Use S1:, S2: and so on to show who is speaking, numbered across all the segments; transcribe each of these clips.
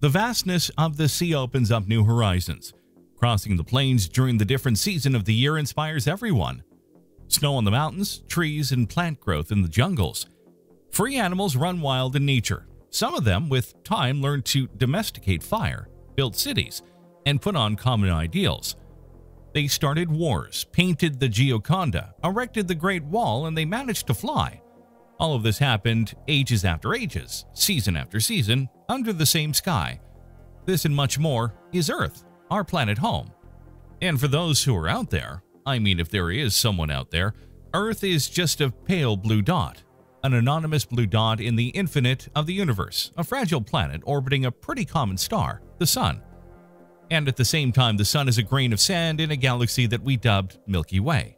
S1: The vastness of the sea opens up new horizons. Crossing the plains during the different season of the year inspires everyone. Snow on the mountains, trees, and plant growth in the jungles. Free animals run wild in nature. Some of them, with time, learn to domesticate fire, build cities, and put on common ideals. They started wars, painted the Gioconda, erected the Great Wall, and they managed to fly. All of this happened ages after ages, season after season, under the same sky. This and much more is Earth, our planet home. And for those who are out there, I mean if there is someone out there, Earth is just a pale blue dot, an anonymous blue dot in the infinite of the universe, a fragile planet orbiting a pretty common star, the Sun. And at the same time, the Sun is a grain of sand in a galaxy that we dubbed Milky Way.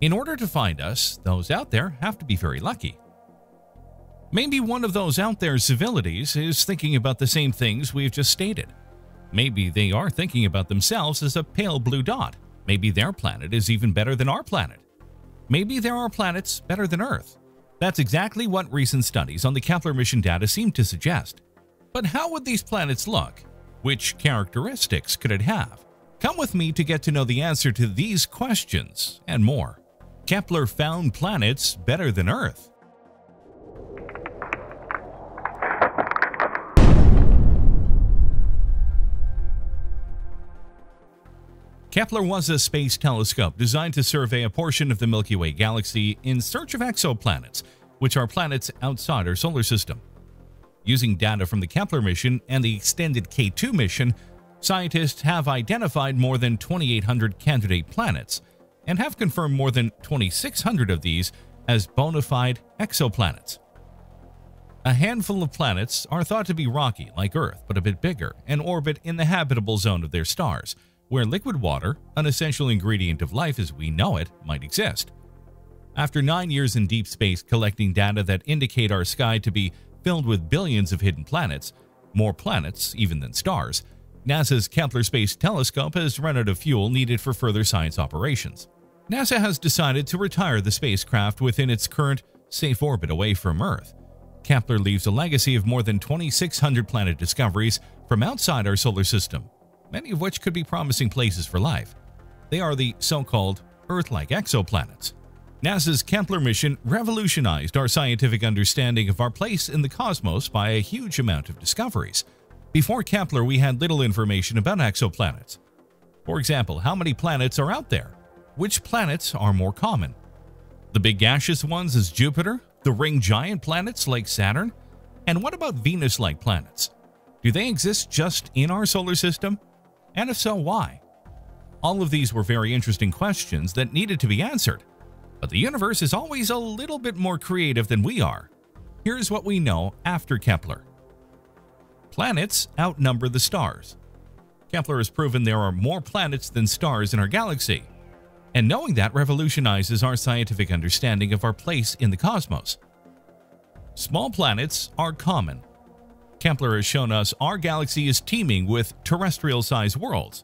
S1: In order to find us, those out there have to be very lucky. Maybe one of those out there civilities is thinking about the same things we've just stated. Maybe they are thinking about themselves as a pale blue dot. Maybe their planet is even better than our planet. Maybe there are planets better than Earth. That's exactly what recent studies on the Kepler mission data seem to suggest. But how would these planets look? Which characteristics could it have? Come with me to get to know the answer to these questions and more. Kepler found planets better than Earth. Kepler was a space telescope designed to survey a portion of the Milky Way galaxy in search of exoplanets, which are planets outside our solar system. Using data from the Kepler mission and the extended K2 mission, scientists have identified more than 2,800 candidate planets and have confirmed more than 2,600 of these as bona fide exoplanets. A handful of planets are thought to be rocky like Earth but a bit bigger and orbit in the habitable zone of their stars – where liquid water, an essential ingredient of life as we know it, might exist. After nine years in deep space collecting data that indicate our sky to be filled with billions of hidden planets, more planets even than stars, NASA's Kepler Space Telescope has run out of fuel needed for further science operations. NASA has decided to retire the spacecraft within its current safe orbit away from Earth. Kepler leaves a legacy of more than 2,600 planet discoveries from outside our solar system, many of which could be promising places for life. They are the so-called Earth-like exoplanets. NASA's Kepler mission revolutionized our scientific understanding of our place in the cosmos by a huge amount of discoveries. Before Kepler, we had little information about exoplanets. For example, how many planets are out there? Which planets are more common? The big gaseous ones is Jupiter, the ring giant planets like Saturn, and what about Venus-like planets? Do they exist just in our solar system? And if so, why? All of these were very interesting questions that needed to be answered. But the universe is always a little bit more creative than we are. Here's what we know after Kepler. Planets outnumber the stars. Kepler has proven there are more planets than stars in our galaxy. And knowing that revolutionizes our scientific understanding of our place in the cosmos. Small planets are common Kepler has shown us our galaxy is teeming with terrestrial-sized worlds.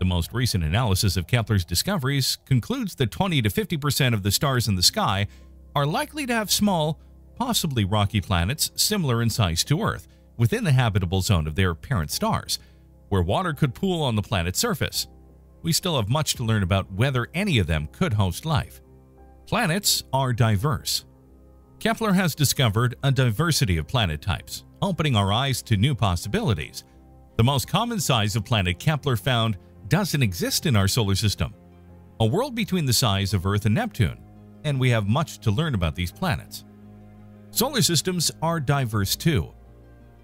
S1: The most recent analysis of Kepler's discoveries concludes that 20 to 50% of the stars in the sky are likely to have small, possibly rocky planets similar in size to Earth within the habitable zone of their parent stars, where water could pool on the planet's surface. We still have much to learn about whether any of them could host life. Planets are diverse. Kepler has discovered a diversity of planet types, opening our eyes to new possibilities. The most common size of planet Kepler found doesn't exist in our solar system, a world between the size of Earth and Neptune, and we have much to learn about these planets. Solar systems are diverse too.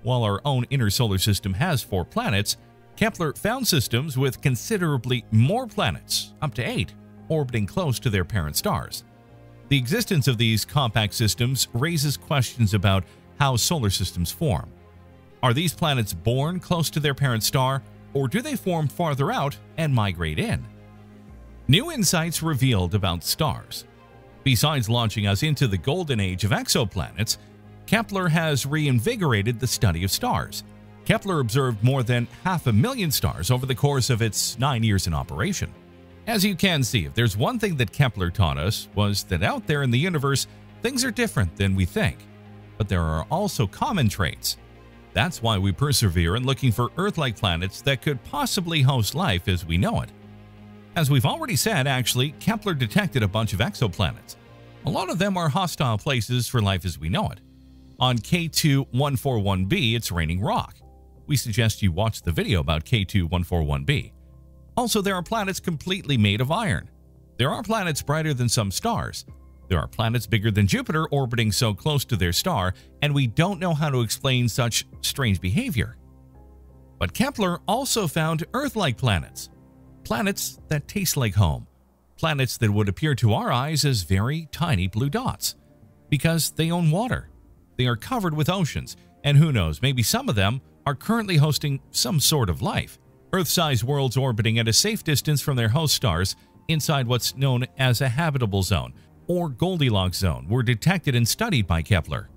S1: While our own inner solar system has four planets, Kepler found systems with considerably more planets, up to eight, orbiting close to their parent stars. The existence of these compact systems raises questions about how solar systems form. Are these planets born close to their parent star, or do they form farther out and migrate in? New insights revealed about stars. Besides launching us into the golden age of exoplanets, Kepler has reinvigorated the study of stars. Kepler observed more than half a million stars over the course of its nine years in operation. As you can see, if there's one thing that Kepler taught us was that out there in the universe, things are different than we think but there are also common traits. That's why we persevere in looking for Earth-like planets that could possibly host life as we know it. As we've already said, actually, Kepler detected a bunch of exoplanets. A lot of them are hostile places for life as we know it. On K2-141b, it's raining rock. We suggest you watch the video about K2-141b. Also, there are planets completely made of iron. There are planets brighter than some stars. There are planets bigger than Jupiter orbiting so close to their star, and we don't know how to explain such strange behavior. But Kepler also found Earth-like planets. Planets that taste like home. Planets that would appear to our eyes as very tiny blue dots. Because they own water. They are covered with oceans, and who knows, maybe some of them are currently hosting some sort of life. Earth-sized worlds orbiting at a safe distance from their host stars inside what's known as a habitable zone, or Goldilocks zone, were detected and studied by Kepler.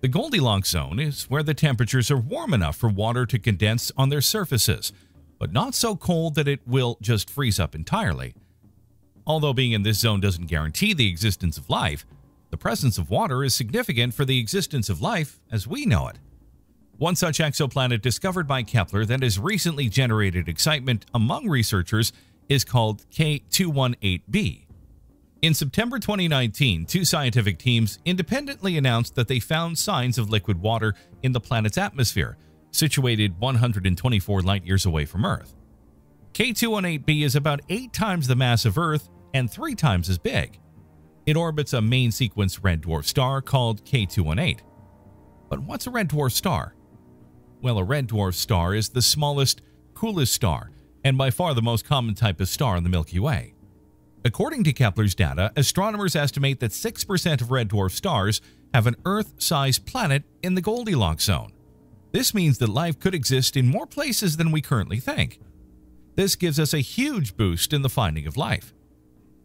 S1: The Goldilocks zone is where the temperatures are warm enough for water to condense on their surfaces, but not so cold that it will just freeze up entirely. Although being in this zone doesn't guarantee the existence of life, the presence of water is significant for the existence of life as we know it. One such exoplanet discovered by Kepler that has recently generated excitement among researchers is called K2-18b. In September 2019, two scientific teams independently announced that they found signs of liquid water in the planet's atmosphere, situated 124 light-years away from Earth. K2-18b is about 8 times the mass of Earth and 3 times as big. It orbits a main sequence red dwarf star called K2-18. But what's a red dwarf star? Well, a red dwarf star is the smallest, coolest star, and by far the most common type of star in the Milky Way. According to Kepler's data, astronomers estimate that 6% of red dwarf stars have an Earth-sized planet in the Goldilocks zone. This means that life could exist in more places than we currently think. This gives us a huge boost in the finding of life.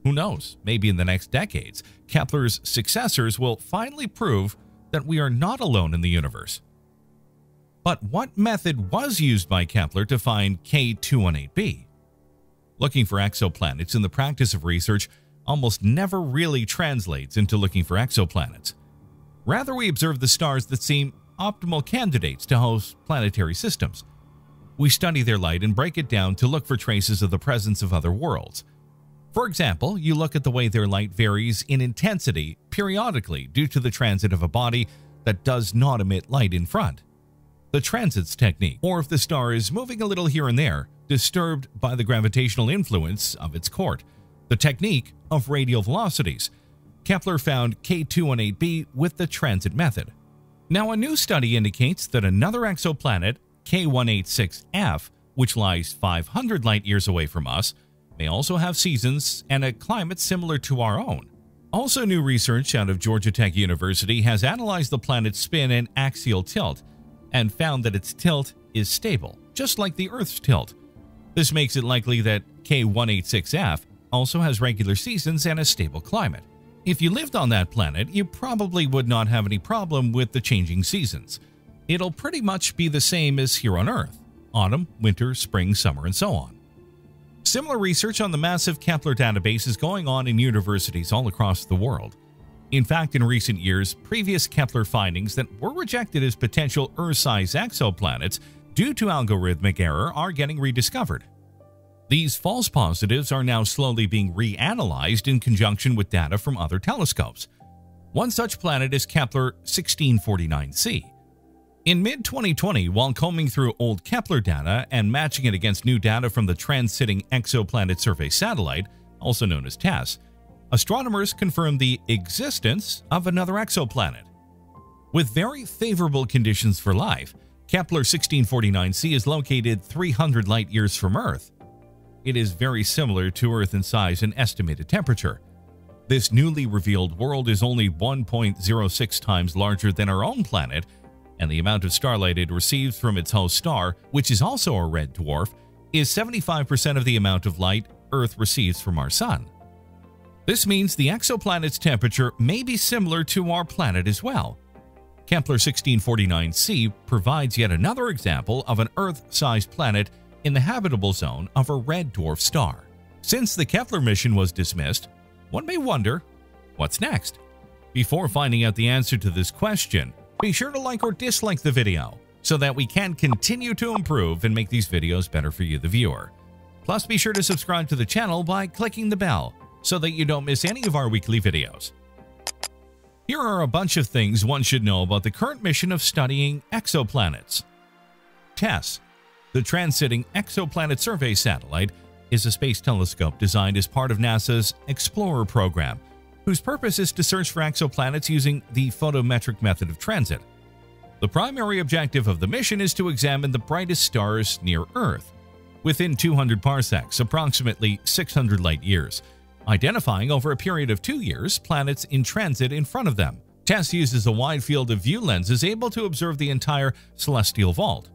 S1: Who knows, maybe in the next decades, Kepler's successors will finally prove that we are not alone in the universe. But what method was used by Kepler to find K2-18b? Looking for exoplanets in the practice of research almost never really translates into looking for exoplanets. Rather, we observe the stars that seem optimal candidates to host planetary systems. We study their light and break it down to look for traces of the presence of other worlds. For example, you look at the way their light varies in intensity periodically due to the transit of a body that does not emit light in front the transits technique, or if the star is moving a little here and there, disturbed by the gravitational influence of its court, the technique of radial velocities. Kepler found K2-18b with the transit method. Now, a new study indicates that another exoplanet, K186f, which lies 500 light-years away from us, may also have seasons and a climate similar to our own. Also, new research out of Georgia Tech University has analyzed the planet's spin and axial tilt and found that its tilt is stable, just like the Earth's tilt. This makes it likely that K186f also has regular seasons and a stable climate. If you lived on that planet, you probably would not have any problem with the changing seasons. It'll pretty much be the same as here on Earth autumn, winter, spring, summer, and so on. Similar research on the massive Kepler database is going on in universities all across the world. In fact, in recent years, previous Kepler findings that were rejected as potential Earth-sized exoplanets due to algorithmic error are getting rediscovered. These false positives are now slowly being reanalyzed in conjunction with data from other telescopes. One such planet is Kepler 1649c. In mid-2020, while combing through old Kepler data and matching it against new data from the Transiting Exoplanet Survey Satellite, also known as TESS, astronomers confirmed the existence of another exoplanet. With very favorable conditions for life, Kepler 1649c is located 300 light-years from Earth. It is very similar to Earth in size and estimated temperature. This newly revealed world is only 1.06 times larger than our own planet, and the amount of starlight it receives from its host star, which is also a red dwarf, is 75% of the amount of light Earth receives from our Sun. This means the exoplanet's temperature may be similar to our planet as well. Kepler 1649c provides yet another example of an Earth-sized planet in the habitable zone of a red dwarf star. Since the Kepler mission was dismissed, one may wonder, what's next? Before finding out the answer to this question, be sure to like or dislike the video. so that we can continue to improve and make these videos better for you, the viewer. Plus, be sure to subscribe to the channel by clicking the bell so that you don't miss any of our weekly videos. Here are a bunch of things one should know about the current mission of studying exoplanets. TESS, the Transiting Exoplanet Survey Satellite, is a space telescope designed as part of NASA's Explorer program, whose purpose is to search for exoplanets using the photometric method of transit. The primary objective of the mission is to examine the brightest stars near Earth, within 200 parsecs, approximately 600 light years, identifying over a period of two years planets in transit in front of them. TESS uses a wide field of view lenses able to observe the entire celestial vault.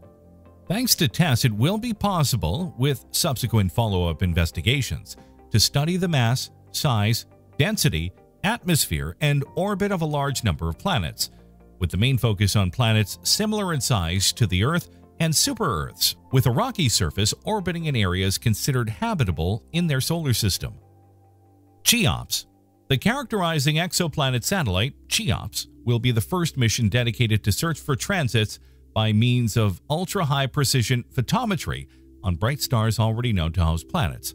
S1: Thanks to TESS, it will be possible, with subsequent follow-up investigations, to study the mass, size, density, atmosphere, and orbit of a large number of planets, with the main focus on planets similar in size to the Earth and super-Earths, with a rocky surface orbiting in areas considered habitable in their solar system. CHEOPS The characterizing exoplanet satellite, CHEOPS, will be the first mission dedicated to search for transits by means of ultra-high precision photometry on bright stars already known to host planets.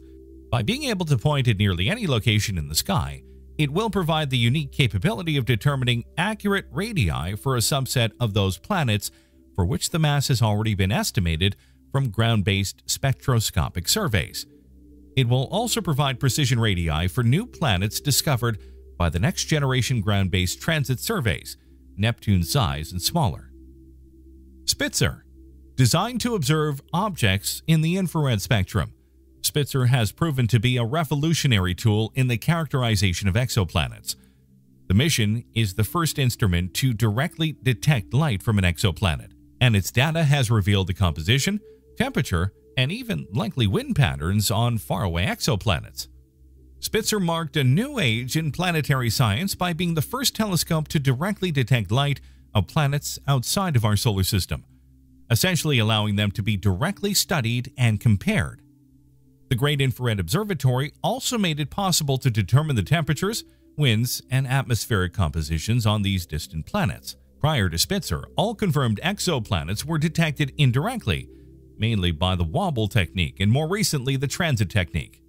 S1: By being able to point at nearly any location in the sky, it will provide the unique capability of determining accurate radii for a subset of those planets for which the mass has already been estimated from ground-based spectroscopic surveys. It will also provide precision radii for new planets discovered by the next generation ground-based transit surveys, Neptune size and smaller. Spitzer Designed to observe objects in the infrared spectrum, Spitzer has proven to be a revolutionary tool in the characterization of exoplanets. The mission is the first instrument to directly detect light from an exoplanet, and its data has revealed the composition, temperature, and even likely wind patterns on faraway exoplanets. Spitzer marked a new age in planetary science by being the first telescope to directly detect light of planets outside of our solar system, essentially allowing them to be directly studied and compared. The Great Infrared Observatory also made it possible to determine the temperatures, winds, and atmospheric compositions on these distant planets. Prior to Spitzer, all confirmed exoplanets were detected indirectly, mainly by the wobble technique and more recently the transit technique.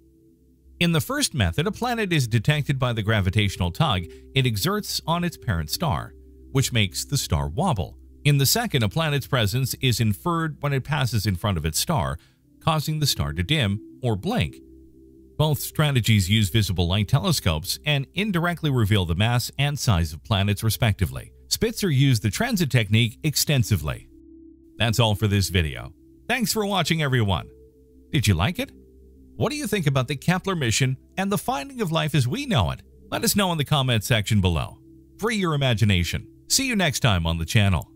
S1: In the first method, a planet is detected by the gravitational tug it exerts on its parent star, which makes the star wobble. In the second, a planet's presence is inferred when it passes in front of its star, causing the star to dim or blink. Both strategies use visible light telescopes and indirectly reveal the mass and size of planets respectively. Spitzer used the transit technique extensively. That's all for this video. Thanks for watching everyone. Did you like it? What do you think about the Kepler mission and the finding of life as we know it? Let us know in the comment section below. Free your imagination. See you next time on the channel.